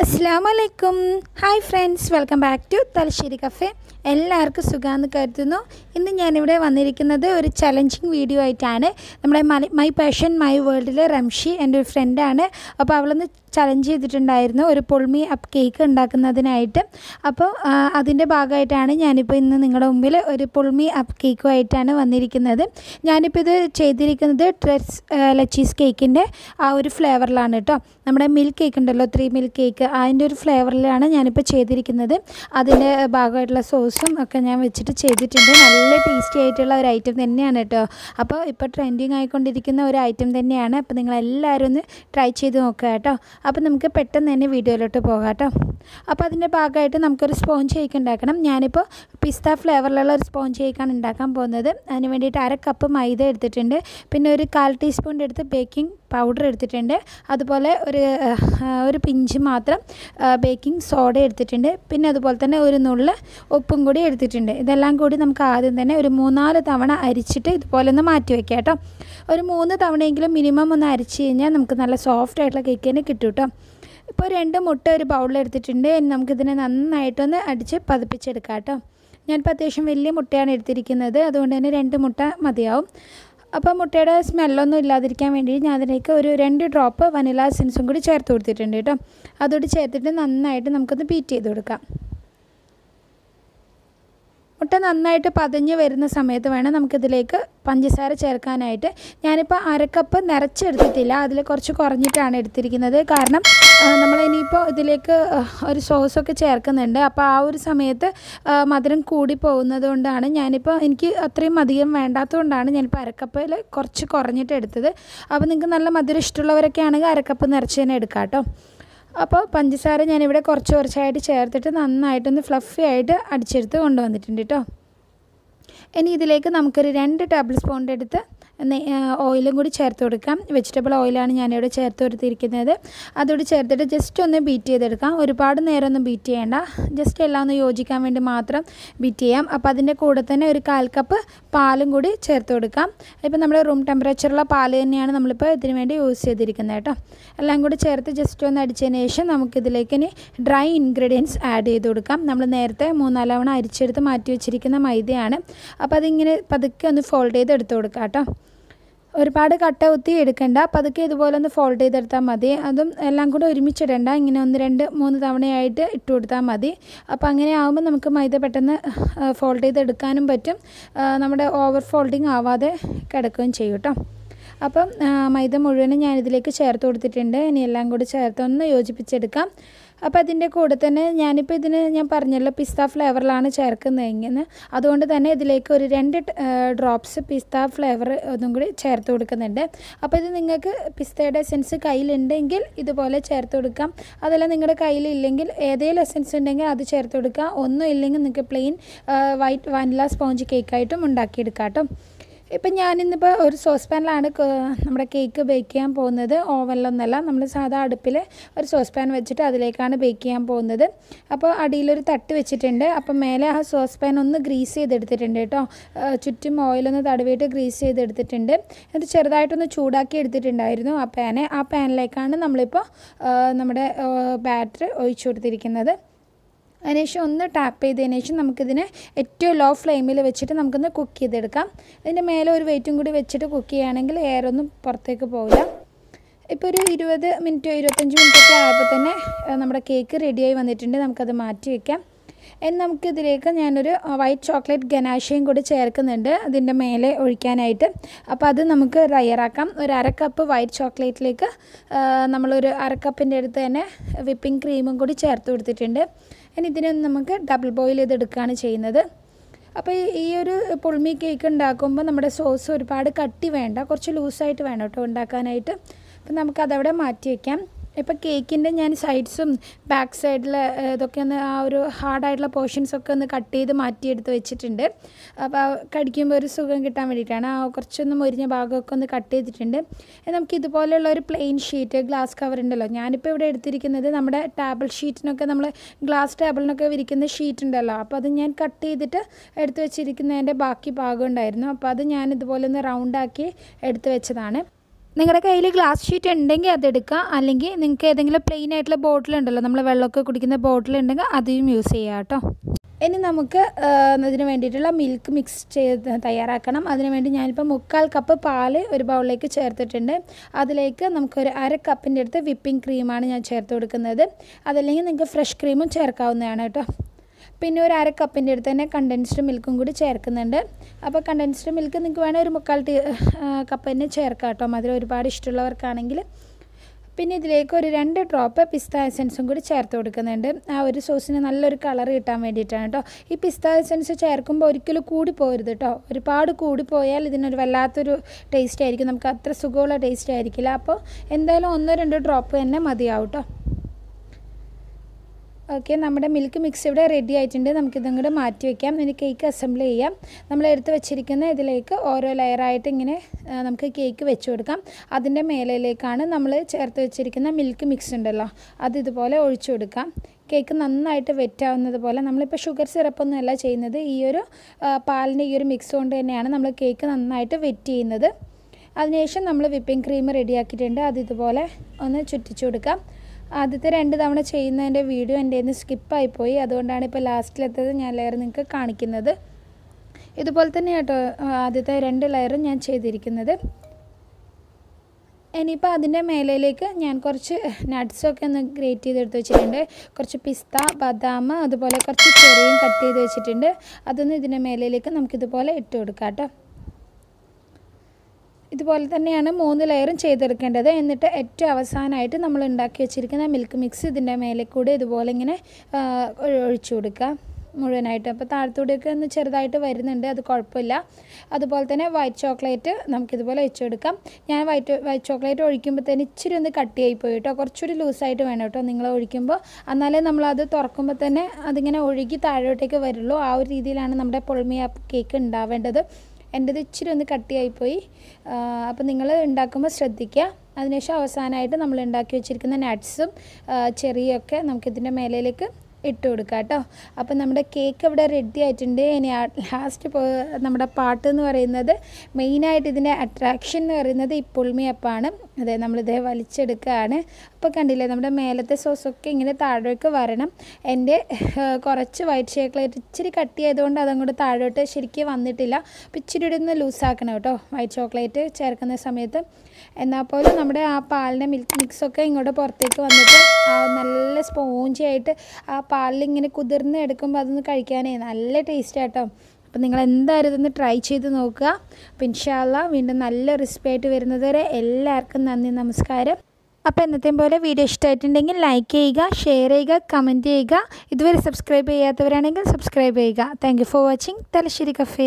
അസ്സാം വലൈക്കും hi friends welcome back to Thalassery cafe എല്ലാവർക്കും സുഖമാണെന്ന് കരുതുന്നു. ഇന്ന് ഞാനിവിടെ വന്നിരിക്കുന്നത് ഒരു ചലഞ്ചിങ് വീഡിയോ ആയിട്ടാണ്. നമ്മുടെ മൈ പാഷൻ മൈ വേൾഡിലെ റംഷി എന്റെ ഒരു ഫ്രണ്ടാണ് അപ്പോൾ അവളൊന്ന് ചലഞ്ച് ചെയ്തിട്ടുണ്ടായിരുന്നു ഒരു പൊൾമി അപ്പ് കേക്ക് ഉണ്ടാക്കുന്നതിനായിട്ട്. അപ്പോൾ അതിന്റെ ഭാഗമായിട്ടാണ് ഞാനിപ്പോൾ ഇന്ന് നിങ്ങളുടെ മുമ്പിൽ ഒരു പൊൾമി അപ്പ് കേക്കുമായിട്ടാണ് വന്നിരിക്കുന്നത്. ഞാനിപ്പോൾ ഇത് ചെയ്തിരിക്കുന്നത് ട്രെസ് ലച്ചീസ് കേക്കിന്റെ ആ ഒരു ഫ്ലേവറിലാണ് കേട്ടോ. നമ്മുടെ മിൽക്ക് കേക്ക് ഉണ്ടല്ലോ ത്രീ മിൽക്ക് കേക്ക് അതിന്റെ ഒരു ഫ്ലേവറിലാണ് ഞാനിപ്പോൾ ചെയ്തിരിക്കുന്നത്. അതിന്റെ ഭാഗമായിട്ടുള്ള സോസും ഒക്കെ ഞാൻ വെച്ചിട്ട് ചെയ്തിട്ടുണ്ട്. നല്ല ടേസ്റ്റി ആയിട്ടുള്ള ഒരു ഐറ്റം തന്നെയാണ് കേട്ടോ. അപ്പോൾ ഇപ്പോൾ ട്രെൻഡിങ് ആയിക്കൊണ്ടിരിക്കുന്ന ഒരു ഐറ്റം തന്നെയാണ്. അപ്പോൾ നിങ്ങളെല്ലാവരും ഒന്ന് ട്രൈ ചെയ്ത് നോക്കുക കേട്ടോ. അപ്പോൾ നമുക്ക് പെട്ടെന്ന് തന്നെ വീഡിയോയിലോട്ട് പോകാം കേട്ടോ. അപ്പോൾ അതിന്റെ ഭാഗമായിട്ട് നമുക്കൊരു സ്പോഞ്ച് ഷേക്ക് ഉണ്ടാക്കണം. ഞാനിപ്പോൾ പിസ്ത ഫ്ലേവറിലുള്ള ഒരു സ്പോഞ്ച് ഷേക്കാണ് ഉണ്ടാക്കാൻ പോകുന്നത്. അതിന് വേണ്ടിയിട്ട് അര കപ്പ് മൈദ എടുത്തിട്ടുണ്ട്. പിന്നെ ഒരു കാൽ ടീസ്പൂണിന്റെ അടുത്ത് ബേക്കിംഗ് പൗഡർ എടുത്തിട്ടുണ്ട്. അതുപോലെ ഒരു ഒരു പിഞ്ച് മാത്രം ബേക്കിംഗ് സോഡ എടുത്തിട്ടുണ്ട്. പിന്നെ അതുപോലെ തന്നെ ഒരു നുള്ള് ഉപ്പും കൂടി എടുത്തിട്ടുണ്ട്. ഇതെല്ലാം കൂടി നമുക്ക് ആദ്യം തന്നെ ഒരു മൂന്നാൽ തവണ അരിച്ചിട്ട് ഇതുപോലെ ഒന്ന് മാറ്റി വയ്ക്കാം കേട്ടോ. ഒരു മൂന്ന് തവണയെങ്കിലും മിനിമം ഒന്ന് അരിച്ച് കഴിഞ്ഞാൽ നമുക്ക് നല്ല സോഫ്റ്റ് ആയിട്ടുള്ള കേക്ക് തന്നെ കിട്ടും കേട്ടോ. ഇപ്പോൾ രണ്ട് മുട്ട ഒരു ബൗളിൽ എടുത്തിട്ടുണ്ട്. നമുക്കിതിനെ നന്നായിട്ടൊന്ന് അടിച്ച് പതിപ്പിച്ചെടുക്കാം കേട്ടോ. ഞാനിപ്പോൾ അത്യാവശ്യം വലിയ മുട്ടയാണ് എടുത്തിരിക്കുന്നത്. അതുകൊണ്ട് തന്നെ രണ്ട് മുട്ട മതിയാവും. അപ്പോൾ മുട്ടയുടെ സ്മെല്ലൊന്നും ഇല്ലാതിരിക്കാൻ വേണ്ടി ഞാൻ അതിലേക്ക് ഒരു രണ്ട് ഡ്രോപ്പ് വനില എസൻസും കൂടി ചേർത്ത് കൊടുത്തിട്ടുണ്ട് കേട്ടോ. അതോട് ചേർത്തിട്ട് നന്നായിട്ട് നമുക്കൊന്ന് ബീറ്റ് ചെയ്ത് കൊടുക്കാം. മുട്ട നന്നായിട്ട് പതഞ്ഞ് വരുന്ന സമയത്ത് വേണം നമുക്കിതിലേക്ക് പഞ്ചസാര ചേർക്കാനായിട്ട്. ഞാനിപ്പോൾ അരക്കപ്പ് നിറച്ചെടുത്തിട്ടില്ല. അതിൽ കുറച്ച് കുറഞ്ഞിട്ടാണ് എടുത്തിരിക്കുന്നത്. കാരണം നമ്മൾ ഇനിയിപ്പോൾ ഇതിലേക്ക് ഒരു സോസൊക്കെ ചേർക്കുന്നുണ്ട്. അപ്പോൾ ആ ഒരു സമയത്ത് മധുരം കൂടി പോകുന്നത് കൊണ്ടാണ് ഞാനിപ്പോൾ എനിക്ക് അത്രയും അധികം വേണ്ടാത്തതുകൊണ്ടാണ് ഞാനിപ്പോൾ അരക്കപ്പിൽ കുറച്ച് കുറഞ്ഞിട്ട് എടുത്തത് അപ്പോൾ നിങ്ങൾക്ക് നല്ല മധുരം ഇഷ്ടമുള്ളവരൊക്കെ ആണെങ്കിൽ അരക്കപ്പ് നിറച്ച് തന്നെ എടുക്കാം കേട്ടോ അപ്പോൾ പഞ്ചസാര ഞാനിവിടെ കുറച്ച് കുറച്ചായിട്ട് ചേർത്തിട്ട് നന്നായിട്ടൊന്ന് ഫ്ലഫി ആയിട്ട് അടിച്ചെടുത്ത് കൊണ്ടുവന്നിട്ടുണ്ട് കേട്ടോ ഇനി ഇതിലേക്ക് നമുക്കൊരു രണ്ട് ടേബിൾ സ്പൂണിന്റെ അടുത്ത് ഓയിലും കൂടി ചേർത്ത് കൊടുക്കാം. വെജിറ്റബിൾ ഓയിലാണ് ഞാനിവിടെ ചേർത്ത് കൊടുത്തിരിക്കുന്നത്. അതോട് ചേർത്തിട്ട് ജസ്റ്റ് ഒന്ന് ബീറ്റ് ചെയ്തെടുക്കാം. ഒരുപാട് നേരം ഒന്നും ബീറ്റ് ചെയ്യേണ്ട. ജസ്റ്റ് എല്ലാം ഒന്ന് യോജിക്കാൻ വേണ്ടി മാത്രം ബീറ്റ് ചെയ്യാം. അപ്പോൾ അതിന്റെ കൂടെ തന്നെ ഒരു കാൽ കപ്പ് പാലും കൂടി ചേർത്ത് കൊടുക്കാം. ഇപ്പോൾ നമ്മൾ റൂം ടെമ്പറേച്ചറുള്ള പാൽ തന്നെയാണ് നമ്മളിപ്പോൾ ഇതിന് വേണ്ടി യൂസ് ചെയ്തിരിക്കുന്നത് കേട്ടോ. എല്ലാം കൂടി ചേർത്ത് ജസ്റ്റ് ഒന്ന് അടിച്ചതിന് ശേഷം നമുക്കിതിലേക്ക് ഇനി ഡ്രൈ ഇൻഗ്രീഡിയൻസ് ആഡ് ചെയ്ത് കൊടുക്കാം. നമ്മൾ നേരത്തെ മൂന്നാലവണ അരിച്ചെടുത്ത് മാറ്റി വെച്ചിരിക്കുന്ന മൈദയാണ്. അപ്പോൾ അതിങ്ങനെ പതുക്കെ ഒന്ന് ഫോൾഡ് ചെയ്ത് എടുത്ത് കൊടുക്കാം കേട്ടോ. ഒരുപാട് കട്ട ഒത്തി എടുക്കണ്ട. പതുക്കെ ഇതുപോലെ ഒന്ന് ഫോൾഡ് ചെയ്തെടുത്താൽ മതി. അതും എല്ലാം കൂടെ ഒരുമിച്ചിടണ്ട. ഇങ്ങനെ ഒന്ന് രണ്ട് മൂന്ന് തവണയായിട്ട് ഇട്ട് കൊടുത്താൽ മതി. അപ്പോൾ അങ്ങനെ ആകുമ്പോൾ നമുക്ക് മൈദ പെട്ടെന്ന് ഫോൾഡ് ചെയ്തെടുക്കാനും പറ്റും. നമ്മുടെ ഓവർ ഫോൾഡിങ് ആവാതെ കിടക്കുകയും ചെയ്യും കേട്ടോ. അപ്പം മൈദ മുഴുവനും ഞാനിതിലേക്ക് ചേർത്ത് കൊടുത്തിട്ടുണ്ട്. ഇനി എല്ലാം കൂടി ചേർത്ത് ഒന്ന് യോജിപ്പിച്ചെടുക്കാം. അപ്പോൾ അതിന്റെ കൂടെ തന്നെ ഞാനിപ്പോൾ ഇതിന് ഞാൻ പറഞ്ഞല്ലോ പിസ്ത ഫ്ലേവറിലാണ് ചേർക്കുന്നതെങ്കിൽ അതുകൊണ്ട് തന്നെ ഇതിലേക്ക് ഒരു രണ്ട് ഡ്രോപ്സ് പിസ്ത ഫ്ലേവർ ഒന്നും കൂടി ചേർത്ത് കൊടുക്കുന്നുണ്ട്. അപ്പോൾ ഇത് നിങ്ങൾക്ക് പിസ്തയുടെ എസൻസ് കയ്യിലുണ്ടെങ്കിൽ ഇതുപോലെ ചേർത്ത് കൊടുക്കാം. അതല്ല നിങ്ങളുടെ കയ്യിലില്ലെങ്കിൽ ഏതെങ്കിലും എസൻസ് ഉണ്ടെങ്കിൽ അത് ചേർത്ത് കൊടുക്കാം. ഒന്നും ഇല്ലെങ്കിൽ നിങ്ങൾക്ക് പ്ലെയിൻ വൈറ്റ് വാനില സ്പോഞ്ച് കേക്കായിട്ടും ഉണ്ടാക്കിയെടുക്കാം കേട്ടോ. ഇപ്പം ഞാനിന്നിപ്പോൾ ഒരു സോസ് പാനിലാണ് നമ്മുടെ കേക്ക് ബേക്ക് ചെയ്യാൻ പോകുന്നത്. ഓവനിലൊന്നല്ല നമ്മൾ സാധാ അടുപ്പിൽ ഒരു സോസ് പാൻ വെച്ചിട്ട് അതിലേക്കാണ് ബേക്ക് ചെയ്യാൻ പോകുന്നത്. അപ്പോൾ അടിയിലൊരു തട്ട് വെച്ചിട്ടുണ്ട്. അപ്പം മേലെ ആ സോസ് പാൻ ഒന്ന് ഗ്രീസ് ചെയ്തെടുത്തിട്ടുണ്ട് കേട്ടോ. ചുറ്റും ഓയിലൊന്ന് തടവിയിട്ട് ഗ്രീസ് ചെയ്തെടുത്തിട്ടുണ്ട്. എന്നിട്ട് ചെറുതായിട്ടൊന്ന് ചൂടാക്കി എടുത്തിട്ടുണ്ടായിരുന്നു ആ പാനെ. ആ പാനിലേക്കാണ് നമ്മളിപ്പോൾ നമ്മുടെ ബാറ്റർ ഒഴിച്ചു കൊടുത്തിരിക്കുന്നത്. അതിനുശേഷം ഒന്ന് ടാപ്പ് ചെയ്തതിന് ശേഷം നമുക്കിതിനെ ഏറ്റവും ലോ ഫ്ലെയിമിൽ വെച്ചിട്ട് നമുക്കൊന്ന് കുക്ക് ചെയ്തെടുക്കാം. ഇതിന്റെ മേലെ ഒരു വെയിറ്റും കൂടി വെച്ചിട്ട് കുക്ക് ചെയ്യുകയാണെങ്കിൽ എയറൊന്നും പുറത്തേക്ക് പോവില്ല. ഇപ്പോൾ ഒരു ഇരുപത് മിനിറ്റോ ഇരുപത്തഞ്ച് മിനിറ്റൊക്കെ ആയപ്പോൾ തന്നെ നമ്മുടെ കേക്ക് റെഡിയായി വന്നിട്ടുണ്ട്. നമുക്കത് മാറ്റി വയ്ക്കാം ഇനി നമുക്കിതിലേക്ക് ഞാനൊരു വൈറ്റ് ചോക്ലേറ്റ് ഗനാശയും കൂടി ചേർക്കുന്നുണ്ട് അതിന്റെ മേലെ ഒഴിക്കാനായിട്ട്. അപ്പോൾ അത് നമുക്ക് തയ്യാറാക്കാം ഒരു അര കപ്പ് വൈറ്റ് ചോക്ലേറ്റിലേക്ക് നമ്മളൊരു അര കപ്പിന്റെ അടുത്ത് തന്നെ വിപ്പിംഗ് ക്രീമും കൂടി ചേർത്ത് കൊടുത്തിട്ടുണ്ട്. ഇനി ഇതിനെ നമുക്ക് ഡബിൾ ബോയിൽ ചെയ്തെടുക്കുകയാണ് ചെയ്യുന്നത്. അപ്പോൾ ഈ- ഒരു പുൾമി കേക്ക് ഉണ്ടാക്കുമ്പോൾ നമ്മുടെ സോസ് ഒരുപാട് കട്ടി വേണ്ട കുറച്ച് ലൂസായിട്ട് വേണം കേട്ടോ ഉണ്ടാക്കാനായിട്ട്. അപ്പം നമുക്കതവിടെ മാറ്റി വയ്ക്കാം ഇപ്പോൾ കേക്കിന്റെ ഞാൻ സൈഡ്സും ബാക്ക് സൈഡിൽ ഇതൊക്കെ ഒന്ന് ആ ഒരു ഹാർഡായിട്ടുള്ള പോർഷൻസ് ഒക്കെ ഒന്ന് കട്ട് ചെയ്ത് മാറ്റിയെടുത്ത് വെച്ചിട്ടുണ്ട്. അപ്പോൾ കടിക്കുമ്പോൾ ഒരു സുഖം കിട്ടാൻ വേണ്ടിയിട്ടാണ്. ആ കുറച്ചൊന്ന് മുരിഞ്ഞ ഭാഗമൊക്കെ ഒന്ന് കട്ട് ചെയ്തിട്ടുണ്ട്. നമുക്ക് ഇതുപോലെയുള്ള ഒരു പ്ലെയിൻ ഷീറ്റ് ഗ്ലാസ് കവർ ഉണ്ടല്ലോ. ഞാനിപ്പോൾ ഇവിടെ എടുത്തിരിക്കുന്നത് നമ്മുടെ ടേബിൾ ഷീറ്റിനൊക്കെ നമ്മൾ ഗ്ലാസ് ടേബിളിനൊക്കെ വിരിക്കുന്ന ഷീറ്റ് ഉണ്ടല്ലോ. അപ്പോൾ അത് ഞാൻ കട്ട് ചെയ്തിട്ട് എടുത്ത് വെച്ചിരിക്കുന്നതിന്റെ ബാക്കി ഭാഗം ഉണ്ടായിരുന്നു. അപ്പോൾ അത് ഞാൻ ഇതുപോലെ ഒന്ന് റൗണ്ടാക്കി എടുത്ത് വെച്ചതാണ്. നിങ്ങളുടെ കയ്യിൽ ഗ്ലാസ് ഷീറ്റ് ഉണ്ടെങ്കിൽ അതെടുക്കുക അല്ലെങ്കിൽ നിങ്ങൾക്ക് ഏതെങ്കിലും പ്ലെയിൻ ആയിട്ടുള്ള ബോട്ടിൽ ഉണ്ടല്ലോ നമ്മൾ വെള്ളമൊക്കെ കുടിക്കുന്ന ബോട്ടിൽ ഉണ്ടെങ്കിൽ അതും യൂസ് ചെയ്യാം കേട്ടോ ഇനി നമുക്ക് അതിന് വേണ്ടിയിട്ടുള്ള മിൽക്ക് മിക്സ് ചെയ്ത് തയ്യാറാക്കണം. അതിന് വേണ്ടി ഞാനിപ്പോൾ മുക്കാൽ കപ്പ് പാൽ ഒരു ബൗളിലേക്ക് ചേർത്തിട്ടുണ്ട്. അതിലേക്ക് നമുക്കൊരു അര കപ്പിന്റെ അടുത്ത് വിപ്പിംഗ് ക്രീമാണ് ഞാൻ ചേർത്ത് കൊടുക്കുന്നത്. അതല്ലെങ്കിൽ നിങ്ങൾക്ക് ഫ്രഷ് ക്രീമും ചേർക്കാവുന്നതാണ് കേട്ടോ പിന്നെ ഒരു അര കപ്പിന്റെ അടുത്ത് തന്നെ കണ്ടൻസ്ഡ് മിൽക്കും കൂടി ചേർക്കുന്നുണ്ട്. അപ്പോൾ കണ്ടൻസ്ഡ് മിൽക്ക് നിങ്ങൾക്ക് വേണമെങ്കിൽ ഒരു മുക്കാൽ ടീ കപ്പ് തന്നെ ചേർക്കാം കേട്ടോ. മധുരം ഒരുപാട് ഇഷ്ടമുള്ളവർക്കാണെങ്കിൽ. പിന്നെ ഇതിലേക്ക് ഒരു രണ്ട് ഡ്രോപ്പ് പിസ്ത എസൻസും കൂടി ചേർത്ത് കൊടുക്കുന്നുണ്ട്. ആ ഒരു സോസിന് നല്ലൊരു കളർ കിട്ടാൻ വേണ്ടിയിട്ടാണ് കേട്ടോ. ഈ പിസ്ത എസൻസ് ചേർക്കുമ്പോൾ ഒരിക്കലും കൂടി പോരുത് കേട്ടോ. ഒരുപാട് കൂടി പോയാൽ ഇതിനൊരു വല്ലാത്തൊരു ടേസ്റ്റ് ആയിരിക്കും. നമുക്ക് അത്ര സുഖമുള്ള ടേസ്റ്റ് ആയിരിക്കില്ല. അപ്പോൾ എന്തായാലും ഒന്നോ രണ്ടോ ഡ്രോപ്പ് തന്നെ മതിയാവും കേട്ടോ. ഓക്കെ നമ്മുടെ മിൽക്ക് മിക്സ് ഇവിടെ റെഡി ആയിട്ടുണ്ട്. നമുക്കിതും കൂടെ മാറ്റി വയ്ക്കാം ഇനി കേക്ക് അസംബിൾ ചെയ്യാം. നമ്മൾ എടുത്ത് വെച്ചിരിക്കുന്ന ഇതിലേക്ക് ഓരോ ലെയറായിട്ട് ഇങ്ങനെ നമുക്ക് കേക്ക് വെച്ച് കൊടുക്കാം. അതിന്റെ മേലയിലേക്കാണ് നമ്മൾ ചേർത്ത് വെച്ചിരിക്കുന്ന മിൽക്ക് മിക്സ് ഉണ്ടല്ലോ അത് ഇതുപോലെ ഒഴിച്ചു കൊടുക്കാം. കേക്ക് നന്നായിട്ട് വെറ്റാവുന്നത് പോലെ നമ്മളിപ്പോൾ ഷുഗർ സിറപ്പൊന്നും അല്ല ചെയ്യുന്നത്. ഈ ഒരു പാലിന്റെ ഈ ഒരു മിക്സ് കൊണ്ട് തന്നെയാണ് നമ്മൾ കേക്ക് നന്നായിട്ട് വെറ്റ് ചെയ്യുന്നത്. അതിനുശേഷം നമ്മൾ വിപ്പിംഗ് ക്രീം റെഡിയാക്കിയിട്ടുണ്ട് അത് ഇതുപോലെ ഒന്ന് ചുറ്റിച്ചു കൊടുക്കാം. ആദ്യത്തെ രണ്ട് തവണ ചെയ്യുന്നതിന്റെ വീഡിയോ എന്റെ നിന്ന് സ്കിപ്പായിപ്പോയി അതുകൊണ്ടാണ് ഇപ്പോൾ ലാസ്റ്റിലെത്തത് ഞാൻ ലെയർ നിങ്ങൾക്ക് കാണിക്കുന്നത്. ഇതുപോലെ തന്നെ കേട്ടോ ആദ്യത്തെ രണ്ട് ലെയറും ഞാൻ ചെയ്തിരിക്കുന്നത്. ഇനിയിപ്പോൾ അതിന്റെ മേലയിലേക്ക് ഞാൻ കുറച്ച് നട്ട്സൊക്കെ ഒന്ന് ഗ്രേറ്റ് ചെയ്തെടുത്ത് വെച്ചിട്ടുണ്ട്. കുറച്ച് പിസ്ത ബദാം അതുപോലെ കുറച്ച് ചെറിയും കട്ട് ചെയ്ത് വെച്ചിട്ടുണ്ട്. അതൊന്ന് ഇതിന്റെ മേലയിലേക്ക് നമുക്കിതുപോലെ ഇട്ട് കൊടുക്കാം കേട്ടോ. ഇതുപോലെ തന്നെയാണ് മൂന്ന് ലെയറും ചെയ്തെടുക്കേണ്ടത്. എന്നിട്ട് ഏറ്റവും അവസാനമായിട്ട് നമ്മൾ ഉണ്ടാക്കി വെച്ചിരിക്കുന്ന മിൽക്ക് മിക്സ് ഇതിന്റെ മേലെ കൂടെ ഇതുപോലെ ഇങ്ങനെ ഒഴിച്ചു കൊടുക്കുക മുഴുവനായിട്ട്. അപ്പോൾ താഴത്തൂടെയൊക്കെ ഒന്ന് ചെറുതായിട്ട് വരുന്നുണ്ട് അത് കുഴപ്പമില്ല. അതുപോലെ തന്നെ വൈറ്റ് ചോക്ലേറ്റ് നമുക്കിതുപോലെ ഒഴിച്ചു കൊടുക്കാം. ഞാൻ വൈറ്റ് വൈറ്റ് ചോക്ലേറ്റ് ഒഴിക്കുമ്പോൾ തന്നെ ഇച്ചിരി ഒന്ന് കട്ടിയായി പോയി കേട്ടോ. കുറച്ചുകൂടി ലൂസായിട്ട് വേണം കേട്ടോ നിങ്ങൾ ഒഴിക്കുമ്പോൾ. എന്നാലേ നമ്മളത് തുറക്കുമ്പോൾ തന്നെ അതിങ്ങനെ ഒഴുകി താഴോട്ടേക്ക് വരുള്ളൂ. ആ ഒരു രീതിയിലാണ് നമ്മുടെ പൊൾമിയ കേക്ക് ഉണ്ടാവേണ്ടത്. എന്റെത് ഇച്ചിരി ഒന്ന് കട്ടിയായിപ്പോയി. അപ്പോൾ നിങ്ങൾ ഉണ്ടാക്കുമ്പോൾ ശ്രദ്ധിക്കുക. അതിനുശേഷം അവസാനമായിട്ട് നമ്മൾ ഉണ്ടാക്കി വെച്ചിരിക്കുന്ന നട്ട്സും ചെറിയൊക്കെ നമുക്കിതിന്റെ മേലയിലേക്ക് ഇട്ട് കൊടുക്കുക കേട്ടോ. അപ്പോൾ നമ്മുടെ കേക്ക് ഇവിടെ റെഡി ആയിട്ടുണ്ട്. ഇനി ലാസ്റ്റ് നമ്മുടെ പാട്ട് എന്ന് പറയുന്നത് മെയിനായിട്ട് ഇതിന്റെ അട്രാക്ഷൻ എന്ന് പറയുന്നത് ഈ പുൾമിയപ്പാണ് അതെ നമ്മളിത് വലിച്ചെടുക്കുകയാണ്. അപ്പോൾ കണ്ടില്ലേ നമ്മുടെ മേലത്തെ സോസൊക്കെ ഇങ്ങനെ താഴേക്ക് വരണം. എന്റെ കുറച്ച് വൈറ്റ് ചോക്ലേറ്റ് ഇച്ചിരി കട്ടിയായതുകൊണ്ട് അതങ്ങോട്ട് താഴോട്ട് ശരിക്കും വന്നിട്ടില്ല. അപ്പോൾ ഇച്ചിരി ഇവിടെ ഒന്ന് ലൂസാക്കണം കേട്ടോ വൈറ്റ് ചോക്ലേറ്റ് ചേർക്കുന്ന സമയത്ത്. എന്നാൽ പോലും നമ്മുടെ ആ പാലിന്റെ മിൽക്ക് മിക്സൊക്കെ ഇങ്ങോട്ട് പുറത്തേക്ക് വന്നിട്ട് നല്ല സ്പോഞ്ചി ആയിട്ട് ആ പാലിൽ ഇങ്ങനെ കുതിർന്ന് എടുക്കുമ്പോൾ അതൊന്ന് കഴിക്കാനേ നല്ല ടേസ്റ്റ് ആട്ടോ. അപ്പം നിങ്ങൾ എന്തായാലും ഇതൊന്ന് ട്രൈ ചെയ്ത് നോക്കുക. അപ്പം ഇൻഷാല്ല വീണ്ടും നല്ല റിസ്പി ആയിട്ട് വരുന്നത് വരെ എല്ലാവർക്കും നന്ദി നമസ്കാരം. അപ്പോൾ എന്നത്തെയും പോലെ വീഡിയോ ഇഷ്ടമായിട്ടുണ്ടെങ്കിൽ ലൈക്ക് ചെയ്യുക ഷെയർ ചെയ്യുക കമന്റ് ചെയ്യുക. ഇതുവരെ സബ്സ്ക്രൈബ് ചെയ്യാത്തവരാണെങ്കിൽ സബ്സ്ക്രൈബ് ചെയ്യുക. Thank for watching Thalassery cafe